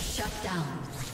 Shut down.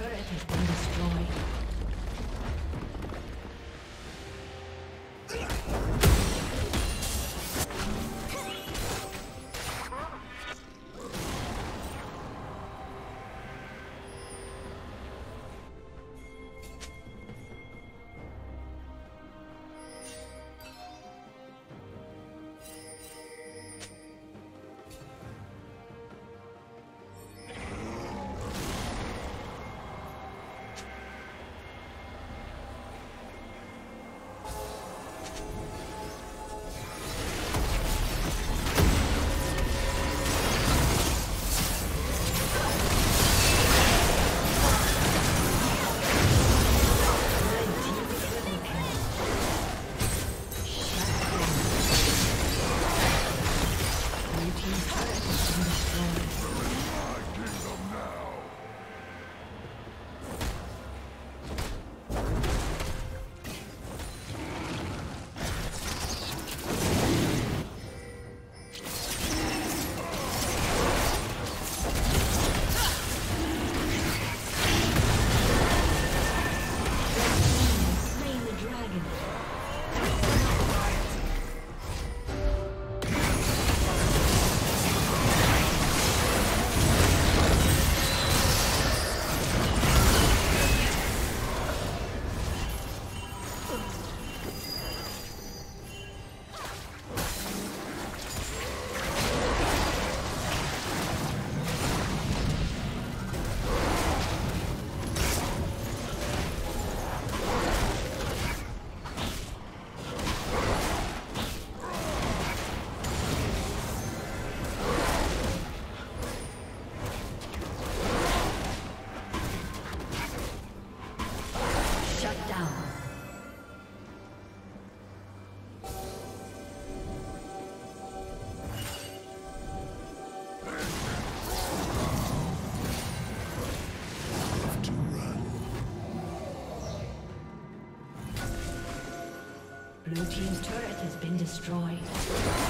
turret has destroyed.